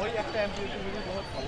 वही एक टाइम बहुत